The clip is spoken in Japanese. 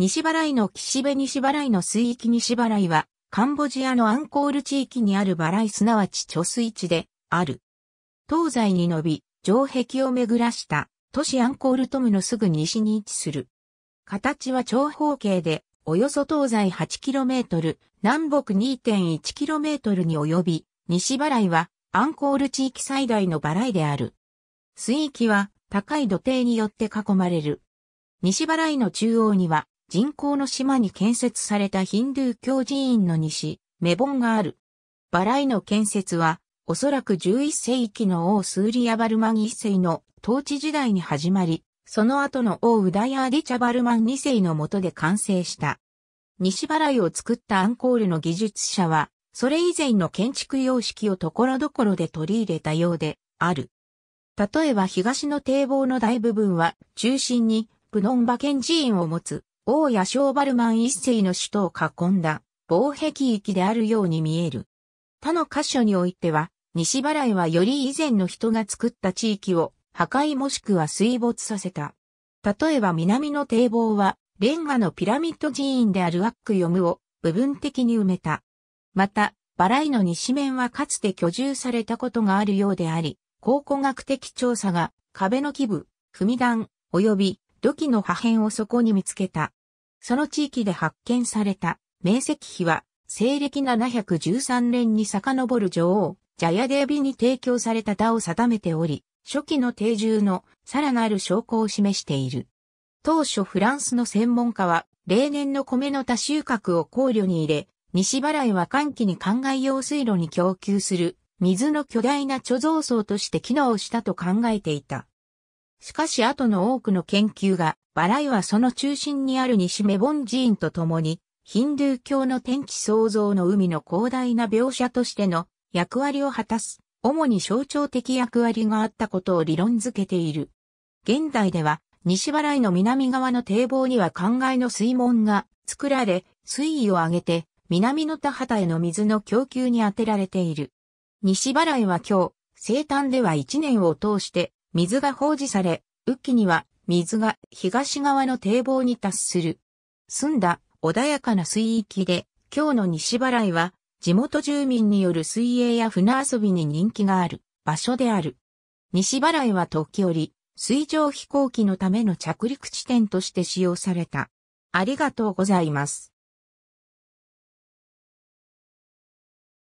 西払いの岸辺西払いの水域西払いは、カンボジアのアンコール地域にある払いすなわち貯水地である。東西に伸び、城壁を巡らした都市アンコールトムのすぐ西に位置する。形は長方形で、およそ東西 8km、南北 2.1km に及び、西払いはアンコール地域最大の払いである。水域は高い土手によって囲まれる。西払いの中央には人工の島に建設されたヒンドゥー教寺院の西、メボンがある。払いの建設はおそらく11世紀の王スーリア・バルマン一世の統治時代に始まり、その後の王ウダヤーディチャ・バルマン二世の下で完成した。西払いを作ったアンコールの技術者は、それ以前の建築様式をところどころで取り入れたようである。例えば東の堤防の大部分は中心にプノンバケン寺院を持つ王や小バルマン一世の首都を囲んだ防壁域であるように見える。他の箇所においては西払いはより以前の人が作った地域を破壊もしくは水没させた。例えば南の堤防は、レンガのピラミッド寺院であるアックヨムを部分的に埋めた。また、バライの西面はかつて居住されたことがあるようであり、考古学的調査が壁の基部、踏み段、及び土器の破片をそこに見つけた。その地域で発見された明石碑は、西暦713年に遡る女王、ジャヤデービに提供された田を定めており、初期の定住のさらなる証拠を示している。当初フランスの専門家は、例年の米の多収穫を考慮に入れ、西払いは寒気に灌漑用水路に供給する水の巨大な貯蔵層として機能したと考えていた。しかし後の多くの研究が、バライはその中心にある西メボン寺院と共に、ヒンドゥー教の天地創造の海の広大な描写としての役割を果たす、主に象徴的役割があったことを理論づけている。現代では、西払いの南側の堤防には灌漑の水門が作られ、水位を上げて、南の田畑への水の供給に当てられている。西払いは今日、生誕では一年を通して水が放置され、雨季には水が東側の堤防に達する。澄んだ穏やかな水域で、今日の西払いは地元住民による水泳や船遊びに人気がある場所である。西払いは時折、水上飛行機のための着陸地点として使用された。ありがとうございます。